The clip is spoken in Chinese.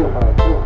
不好，不。